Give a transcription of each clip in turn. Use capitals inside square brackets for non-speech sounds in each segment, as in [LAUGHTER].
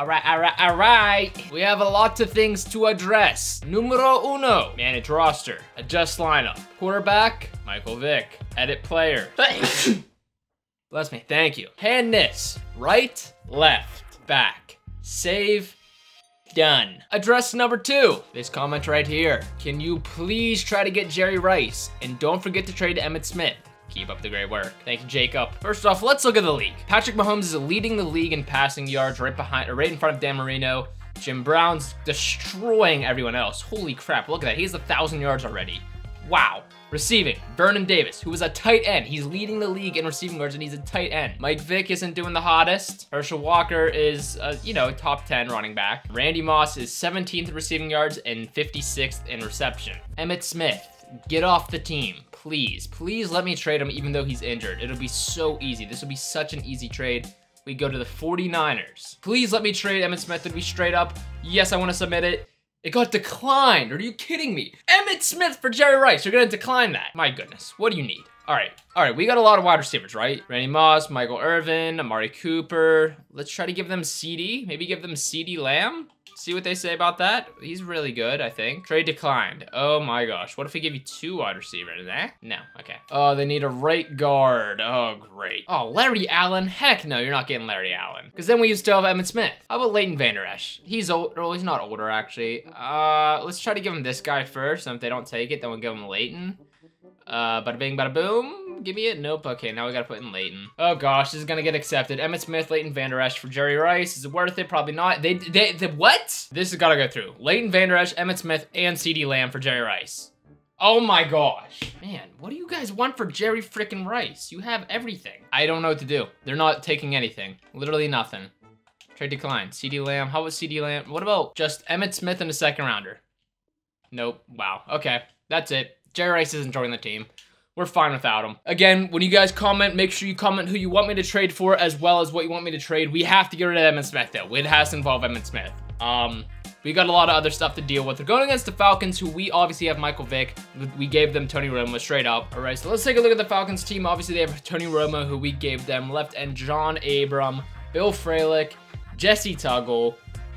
All right, all right, all right. We have a lot of things to address. Numero uno, manage roster, adjust lineup. Quarterback, Michael Vick. Edit player. [COUGHS] Bless me, thank you. Hand this, right, left, back. Save, done. Address number two, this comment right here. Can you please try to get Jerry Rice? And don't forget to trade Emmitt Smith. Keep up the great work. Thank you, Jacob. First off, let's look at the league. Patrick Mahomes is leading the league in passing yards right behind, or right in front of Dan Marino. Jim Brown's destroying everyone else. Holy crap, look at that. He has a thousand yards already. Wow. Receiving, Vernon Davis, who is a tight end. He's leading the league in receiving yards, and he's a tight end. Mike Vick isn't doing the hottest. Herschel Walker is, uh, you know, top 10 running back. Randy Moss is 17th in receiving yards and 56th in reception. Emmitt Smith, get off the team. Please, please let me trade him even though he's injured. It'll be so easy. This will be such an easy trade. We go to the 49ers. Please let me trade Emmitt Smith. It'll be straight up. Yes, I want to submit it. It got declined. Are you kidding me? Emmitt Smith for Jerry Rice. You're going to decline that. My goodness. What do you need? All right. All right. We got a lot of wide receivers, right? Randy Moss, Michael Irvin, Amari Cooper. Let's try to give them CeeDee. Maybe give them CeeDee Lamb. See what they say about that? He's really good, I think. Trade declined. Oh my gosh. What if we give you two wide receivers, eh? No, okay. Oh, they need a right guard. Oh, great. Oh, Larry Allen? Heck no, you're not getting Larry Allen. Because then we still have Emmitt Smith. How about Leighton Vander Esch? He's old, well, he's not older actually. Uh, let's try to give him this guy first, and if they don't take it, then we'll give him Leighton. Uh, bada bing, bada boom. Give me it. Nope. Okay, now we gotta put in Leighton. Oh gosh, this is gonna get accepted. Emmitt Smith, Leighton Vander Esch for Jerry Rice. Is it worth it? Probably not. They, they, they what? This has gotta go through. Leighton Vander Esch, Emmitt Smith, and CeeDee Lamb for Jerry Rice. Oh my gosh. Man, what do you guys want for Jerry freaking Rice? You have everything. I don't know what to do. They're not taking anything. Literally nothing. Trade decline. CeeDee Lamb. How about CeeDee Lamb? What about just Emmitt Smith in a second rounder? Nope. Wow. Okay. That's it. Jerry Rice isn't joining the team. We're fine without him. Again, when you guys comment, make sure you comment who you want me to trade for as well as what you want me to trade. We have to get rid of Emmitt Smith though. It has to involve Emmitt Smith. Um, we got a lot of other stuff to deal with. We're going against the Falcons, who we obviously have Michael Vick. We gave them Tony Romo straight up. All right, so let's take a look at the Falcons team. Obviously, they have Tony Romo, who we gave them. Left end, John Abraham, Bill Fralic, Jessie Tuggle,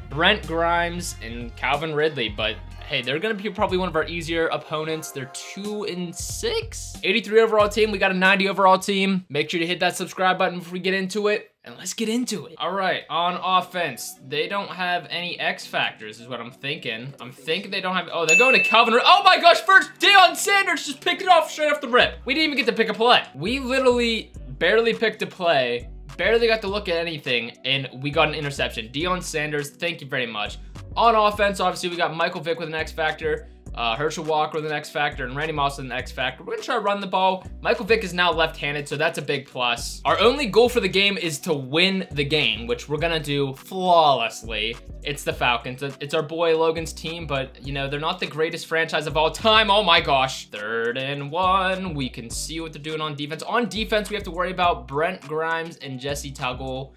Brent Grimes, and Calvin Ridley. But hey, they're gonna be probably one of our easier opponents. They're two and six. 83 overall team, we got a 90 overall team. Make sure to hit that subscribe button before we get into it. And let's get into it. All right, on offense, they don't have any X factors is what I'm thinking. I'm thinking they don't have, oh, they're going to Calvin. Oh my gosh, first Deion Sanders just picked it off straight off the rip. We didn't even get to pick a play. We literally barely picked a play, barely got to look at anything, and we got an interception. Deion Sanders, thank you very much. On offense, obviously, we got Michael Vick with an X Factor, uh, Herschel Walker with an X Factor, and Randy Moss with an X Factor. We're gonna try to run the ball. Michael Vick is now left-handed, so that's a big plus. Our only goal for the game is to win the game, which we're gonna do flawlessly. It's the Falcons. It's our boy Logan's team, but, you know, they're not the greatest franchise of all time. Oh my gosh. Third and one. We can see what they're doing on defense. On defense, we have to worry about Brent Grimes and Jessie Tuggle.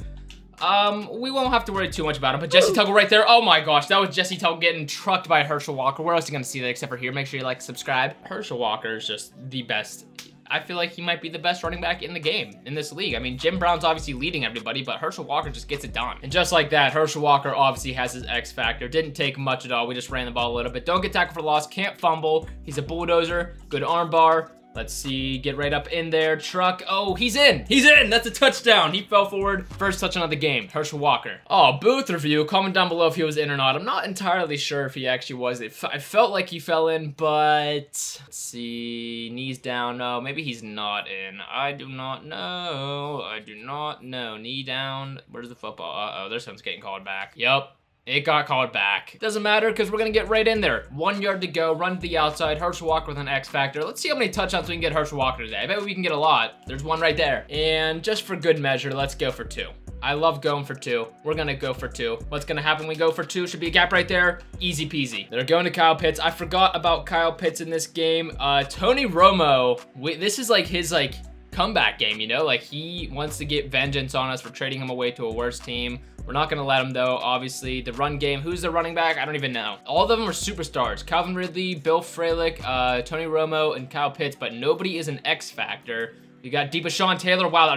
Um, we won't have to worry too much about him, but Jessie Tuggle right there. Oh my gosh, that was Jessie Tuggle getting trucked by Herschel Walker. Where else are you gonna see that except for here? Make sure you like, subscribe. Herschel Walker is just the best. I feel like he might be the best running back in the game, in this league. I mean, Jim Brown's obviously leading everybody, but Herschel Walker just gets it done. And just like that, Herschel Walker obviously has his X factor. Didn't take much at all. We just ran the ball a little bit. Don't get tackled for loss. Can't fumble. He's a bulldozer. Good arm bar. Let's see, get right up in there, truck. Oh, he's in, he's in, that's a touchdown. He fell forward, first touchdown of the game, Herschel Walker. Oh, booth review, comment down below if he was in or not. I'm not entirely sure if he actually was. It I felt like he fell in, but let's see, knees down, no, maybe he's not in. I do not know, I do not know. Knee down, where's the football? Uh-oh, there's someone's getting called back. Yep, it got called back. Doesn't matter because we're going to get right in there. One yard to go, run to the outside. Herschel Walker with an X factor. Let's see how many touchdowns we can get Herschel Walker today. I bet we can get a lot. There's one right there. And just for good measure, let's go for two. I love going for two. We're going to go for two. What's going to happen when we go for two? Should be a gap right there. Easy peasy. They're going to Kyle Pitts. I forgot about Kyle Pitts in this game. Uh, Tony Romo, we, this is like his like comeback game, you know? Like he wants to get vengeance on us for trading him away to a worse team. We're not going to let him, though. Obviously, the run game. Who's the running back? I don't even know. All of them are superstars. Calvin Ridley, Bill Fralic, uh, Tony Romo, and Kyle Pitts, but nobody is an X factor. You got Deepa Sean Taylor. Wow.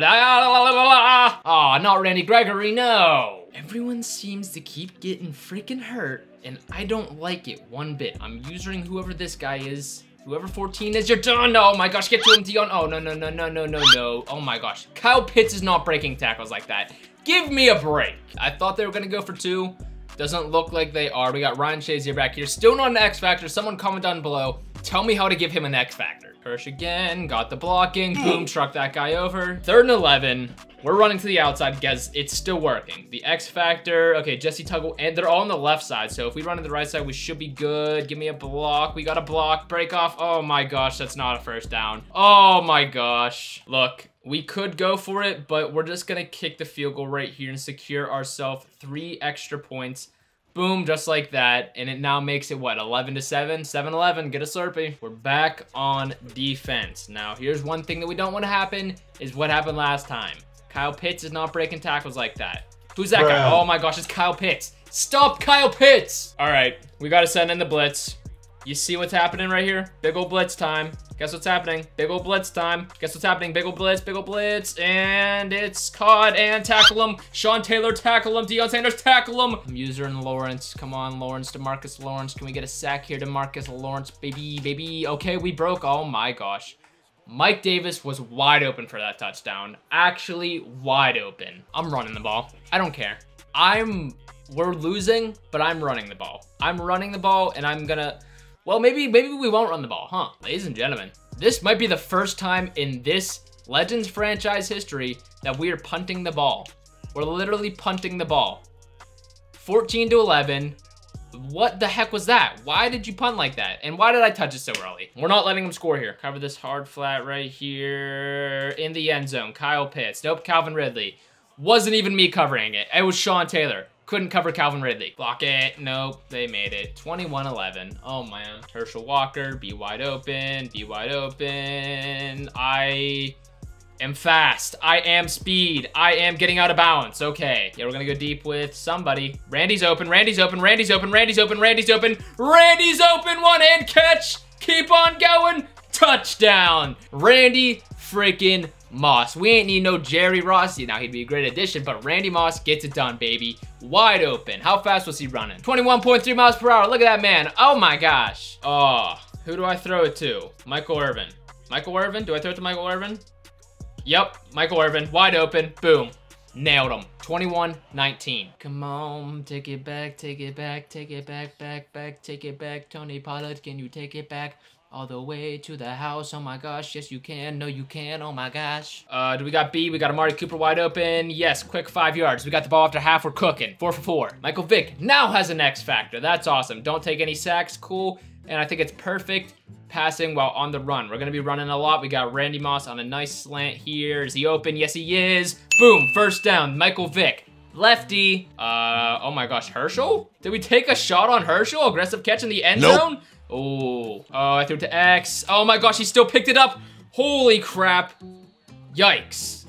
Oh, not Randy Gregory. No. Everyone seems to keep getting freaking hurt, and I don't like it one bit. I'm using whoever this guy is. Whoever 14 is, you're done. Oh my gosh, get to him, Deion. Oh, no, no, no, no, no, no, no. Oh my gosh. Kyle Pitts is not breaking tackles like that. Give me a break. I thought they were going to go for two. Doesn't look like they are. We got Ryan Shazier back here. Still not an X Factor. Someone comment down below. Tell me how to give him an X Factor. Hirsch again, got the blocking, boom, [LAUGHS] truck that guy over. Third and 11, we're running to the outside because it's still working. The X Factor, okay, Jessie Tuggle, and they're all on the left side, so if we run to the right side, we should be good. Give me a block, we got a block, break off. Oh my gosh, that's not a first down. Oh my gosh. Look, we could go for it, but we're just gonna kick the field goal right here and secure ourselves three extra points Boom, just like that. And it now makes it, what, 11 to 7? 7-11, get a Slurpee. We're back on defense. Now, here's one thing that we don't want to happen is what happened last time. Kyle Pitts is not breaking tackles like that. Who's that Bruh. guy? Oh my gosh, it's Kyle Pitts. Stop Kyle Pitts! All right, we got to send in the blitz. You see what's happening right here? Big ol' blitz time. Guess what's happening? Big ol' blitz time. Guess what's happening? Big ol' blitz, big ol' blitz, and it's caught and tackle him. Sean Taylor tackle him. Deion Sanders tackle him. Muser and Lawrence. Come on, Lawrence. Demarcus Lawrence. Can we get a sack here? Demarcus Lawrence. Baby, baby. Okay, we broke. Oh my gosh. Mike Davis was wide open for that touchdown. Actually, wide open. I'm running the ball. I don't care. I'm... We're losing, but I'm running the ball. I'm running the ball, and I'm gonna... Well, maybe maybe we won't run the ball, huh? Ladies and gentlemen, this might be the first time in this Legends franchise history that we are punting the ball. We're literally punting the ball. 14 to 11. What the heck was that? Why did you punt like that? And why did I touch it so early? We're not letting them score here. Cover this hard flat right here in the end zone. Kyle Pitts. Nope, Calvin Ridley. Wasn't even me covering it. It was Sean Taylor. Couldn't cover Calvin Ridley. Block it. Nope. They made it. 21-11. Oh, man. Herschel Walker. Be wide open. Be wide open. I am fast. I am speed. I am getting out of bounds. Okay. Yeah, we're to go deep with somebody. Randy's open. Randy's open. Randy's open. Randy's open. Randy's open. Randy's open. One hand catch. Keep on going. Touchdown. Randy freaking Moss. We ain't need no Jerry Rossi. Now, he'd be a great addition, but Randy Moss gets it done, baby. Wide open. How fast was he running? 21.3 miles per hour. Look at that man. Oh, my gosh. Oh, who do I throw it to? Michael Irvin. Michael Irvin? Do I throw it to Michael Irvin? Yep, Michael Irvin. Wide open. Boom. Nailed him. 21-19. Come on, take it back, take it back, take it back, back, back, take it back. Tony Pollard, can you take it back? all the way to the house. Oh my gosh, yes you can. No you can. Oh my gosh. Uh, do we got B? We got Amari Cooper wide open. Yes, quick five yards. We got the ball after half. We're cooking. Four for four. Michael Vick now has an X factor. That's awesome. Don't take any sacks. Cool. And I think it's perfect passing while on the run. We're going to be running a lot. We got Randy Moss on a nice slant here. Is he open? Yes, he is. Boom. First down. Michael Vick. Lefty. Uh, oh my gosh, Herschel? Did we take a shot on Herschel? Aggressive catch in the end nope. zone? Oh, oh, I threw it to X. Oh my gosh, he still picked it up. Holy crap. Yikes.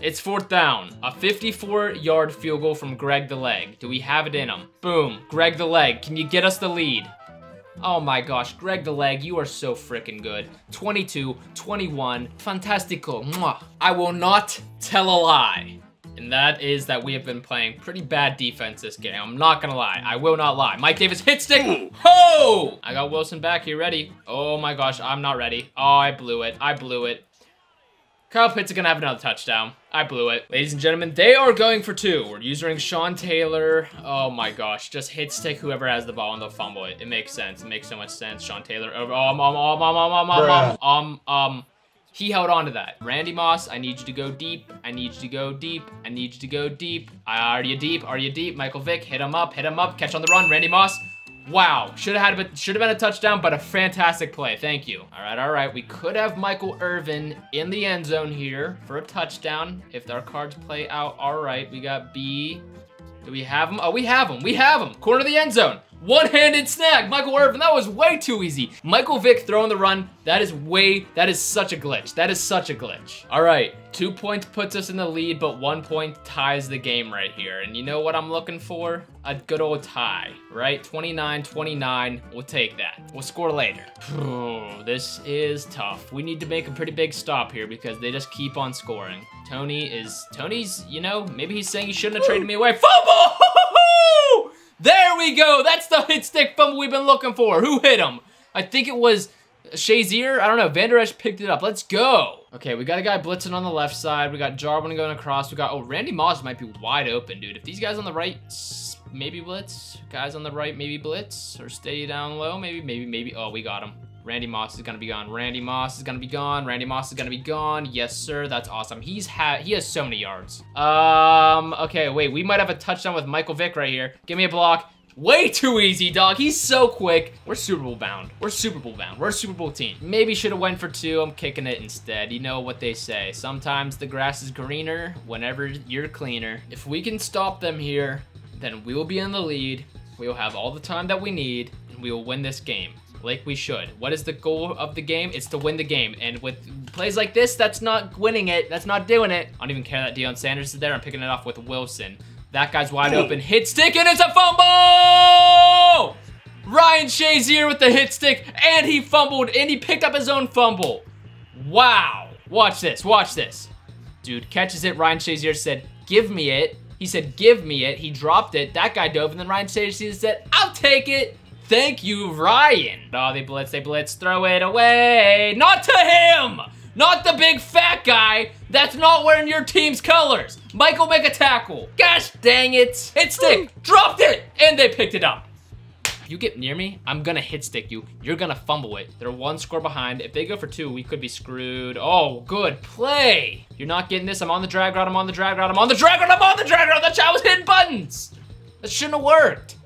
It's fourth down. A 54-yard field goal from Greg the Leg. Do we have it in him? Boom. Greg the Leg, can you get us the lead? Oh my gosh, Greg the Leg, you are so freaking good. 22, 21, fantastico. Mwah. I will not tell a lie and that is that we have been playing pretty bad defense this game. I'm not gonna lie. I will not lie. Mike Davis hit stick. Ho! I got Wilson back here ready. Oh my gosh, I'm not ready. Oh, I blew it. I blew it. Kyle Pitts is gonna have another touchdown. I blew it. Ladies and gentlemen, they are going for two. We're using Sean Taylor. Oh my gosh, just hit stick whoever has the ball and they'll fumble it. It makes sense. It makes so much sense. Sean Taylor over. Um, um, um, um, um, um, um, um, um. He held on to that. Randy Moss, I need you to go deep. I need you to go deep. I need you to go deep. Are you deep? Are you deep? Michael Vick, hit him up, hit him up, catch on the run. Randy Moss. Wow, should have had a should have been a touchdown, but a fantastic play. Thank you. All right, all right. We could have Michael Irvin in the end zone here for a touchdown if our cards play out. All right, we got B. Do we have him? Oh, we have him. We have him. Corner of the end zone. One-handed snag, Michael Irvin, that was way too easy. Michael Vick throwing the run, that is way, that is such a glitch. That is such a glitch. All right, two points puts us in the lead, but one point ties the game right here. And you know what I'm looking for? A good old tie, right? 29-29, we'll take that. We'll score later. this is tough. We need to make a pretty big stop here because they just keep on scoring. Tony is, Tony's, you know, maybe he's saying he shouldn't have traded me away. Fumble! [LAUGHS] There we go. That's the hit stick fumble we've been looking for. Who hit him? I think it was Shazier. I don't know. Vander Esch picked it up. Let's go. Okay, we got a guy blitzing on the left side. We got Jarwin going across. We got, oh, Randy Moss might be wide open, dude. If these guys on the right, maybe blitz. Guys on the right, maybe blitz. Or stay down low, maybe, maybe, maybe. Oh, we got him. Randy Moss is gonna be gone. Randy Moss is gonna be gone. Randy Moss is gonna be gone. Yes, sir. That's awesome. He's had he has so many yards. Um, okay, wait, we might have a touchdown with Michael Vick right here. Give me a block. Way too easy, dog. He's so quick. We're Super Bowl bound. We're Super Bowl bound. We're a Super Bowl team. Maybe should have went for two. I'm kicking it instead. You know what they say. Sometimes the grass is greener whenever you're cleaner. If we can stop them here, then we will be in the lead. We will have all the time that we need, and we will win this game like we should. What is the goal of the game? It's to win the game. And with plays like this, that's not winning it. That's not doing it. I don't even care that Deion Sanders is there. I'm picking it off with Wilson. That guy's wide open. Hit stick, and it's a fumble! Ryan Shazier with the hit stick, and he fumbled, and he picked up his own fumble. Wow. Watch this, watch this. Dude catches it. Ryan Shazier said, give me it. He said, give me it. He dropped it. That guy dove, and then Ryan Shazier said, I'll take it. Thank you, Ryan. Oh, they blitz, they blitz. Throw it away. Not to him. Not the big fat guy that's not wearing your team's colors. Michael make a tackle. Gosh dang it. Hit stick, dropped it, and they picked it up. If you get near me, I'm gonna hit stick you. You're gonna fumble it. They're one score behind. If they go for two, we could be screwed. Oh, good play. You're not getting this. I'm on the drag route. I'm on the drag route. I'm on the drag route. I'm on the drag route. That shot was hitting buttons. That shouldn't have worked.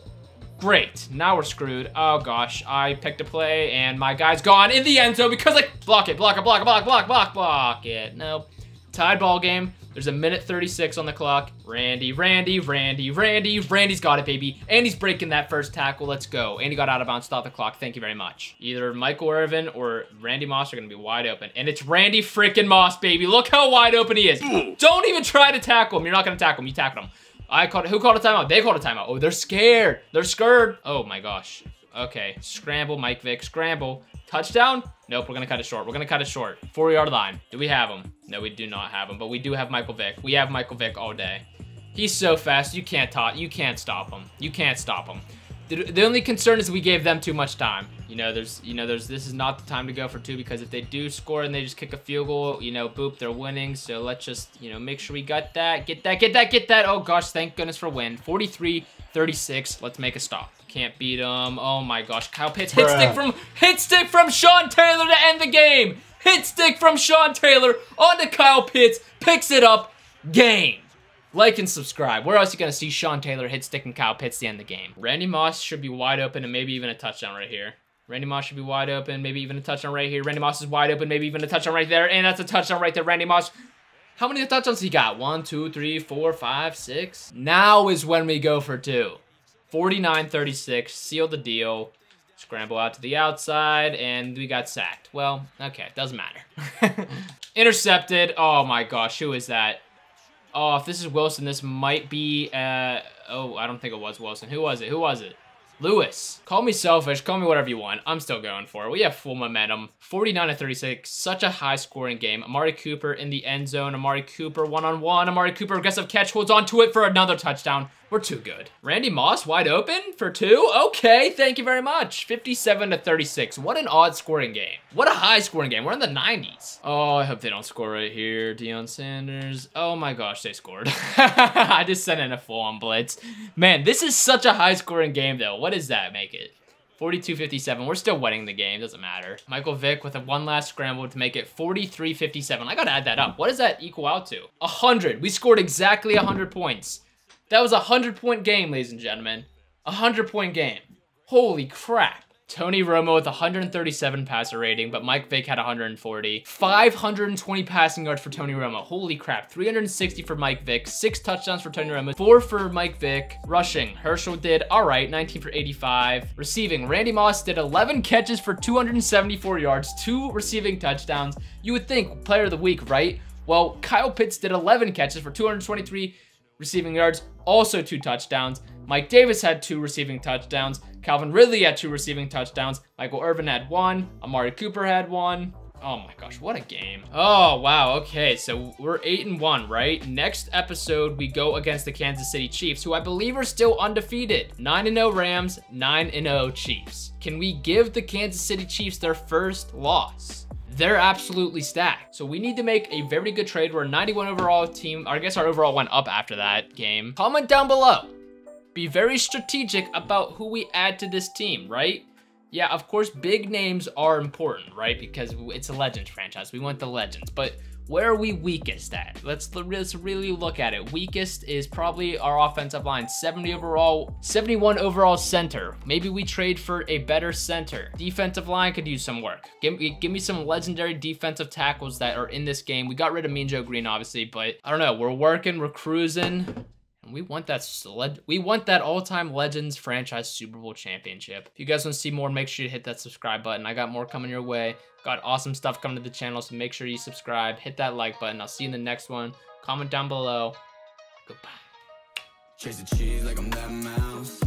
Great, now we're screwed. Oh gosh, I picked a play and my guy's gone in the end zone because I block it, block it, block it, block, block, block, block it. No, tied ball game. There's a minute 36 on the clock. Randy, Randy, Randy, Randy. Randy's got it, baby. And he's breaking that first tackle. Let's go. And he got out of bounds. Stop the clock. Thank you very much. Either Michael Irvin or Randy Moss are going to be wide open. And it's Randy freaking Moss, baby. Look how wide open he is. Don't even try to tackle him. You're not going to tackle him. You tackle him. I called Who called a timeout? They called a timeout. Oh, they're scared. They're scared. Oh my gosh. Okay. Scramble, Mike Vick. Scramble. Touchdown? Nope, we're gonna cut it short. We're gonna cut it short. Four yard line. Do we have him? No, we do not have him, but we do have Michael Vick. We have Michael Vick all day. He's so fast. You can't talk. You can't stop him. You can't stop him. The, the only concern is we gave them too much time. You know, there's, you know, there's, this is not the time to go for two because if they do score and they just kick a field goal, you know, boop, they're winning. So let's just, you know, make sure we got that, get that, get that, get that. Oh gosh, thank goodness for win. 43, 36. Let's make a stop. Can't beat them. Oh my gosh, Kyle Pitts hit stick from hit stick from Sean Taylor to end the game. Hit stick from Sean Taylor onto Kyle Pitts, picks it up. Game. Like and subscribe. Where else are you gonna see Sean Taylor hit stick and Kyle Pitts to end the game? Randy Moss should be wide open and maybe even a touchdown right here. Randy Moss should be wide open, maybe even a touchdown right here. Randy Moss is wide open, maybe even a touchdown right there, and that's a touchdown right there. Randy Moss, how many touchdowns he got? One, two, three, four, five, six. Now is when we go for two. 49-36, seal the deal. Scramble out to the outside, and we got sacked. Well, okay, doesn't matter. [LAUGHS] Intercepted. Oh my gosh, who is that? Oh, if this is Wilson, this might be, uh, oh, I don't think it was Wilson. Who was it? Who was it? Lewis. Call me selfish, call me whatever you want. I'm still going for it. We have full momentum. 49 to 36, such a high scoring game. Amari Cooper in the end zone. Amari Cooper one-on-one. -on -one. Amari Cooper aggressive catch, holds on to it for another touchdown. We're too good. Randy Moss wide open for two? Okay, thank you very much. 57 to 36. What an odd scoring game. What a high scoring game. We're in the 90s. Oh, I hope they don't score right here. Deion Sanders. Oh my gosh, they scored. [LAUGHS] I just sent in a full-on blitz. Man, this is such a high scoring game though. What does that make it? 42-57. We're still winning the game. Doesn't matter. Michael Vick with a one last scramble to make it 43-57. I gotta add that up. What does that equal out to? 100. We scored exactly 100 points. That was a 100 point game, ladies and gentlemen. A 100 point game. Holy crap. Tony Romo with 137 passer rating, but Mike Vick had 140. 520 passing yards for Tony Romo. Holy crap. 360 for Mike Vick, six touchdowns for Tony Romo, four for Mike Vick. Rushing, Herschel did all right, 19 for 85. Receiving, Randy Moss did 11 catches for 274 yards, two receiving touchdowns. You would think player of the week, right? Well, Kyle Pitts did 11 catches for 223 receiving yards, also two touchdowns. Mike Davis had two receiving touchdowns. Calvin Ridley had two receiving touchdowns. Michael Irvin had one. Amari Cooper had one. Oh my gosh, what a game. Oh, wow. Okay, so we're 8 and 1, right? Next episode, we go against the Kansas City Chiefs, who I believe are still undefeated. 9 and 0 Rams, 9 and 0 Chiefs. Can we give the Kansas City Chiefs their first loss? They're absolutely stacked. So we need to make a very good trade. We're 91 overall team. I guess our overall went up after that game. Comment down below. Be very strategic about who we add to this team, right? Yeah, of course, big names are important, right? Because it's a Legends franchise. We want the Legends. But where are we weakest at? Let's, let's really look at it. Weakest is probably our offensive line. 70 overall, 71 overall center. Maybe we trade for a better center. Defensive line could use some work. Give me, give me some legendary defensive tackles that are in this game. We got rid of Mean Joe Greene, obviously, but I don't know. We're working, we're cruising. And we want that sled we want that all-time Legends franchise Super Bowl championship. If you guys want to see more, make sure you hit that subscribe button. I got more coming your way. Got awesome stuff coming to the channel, so make sure you subscribe, hit that like button. I'll see you in the next one. Comment down below. Goodbye. Chase the cheese like I'm that mouse.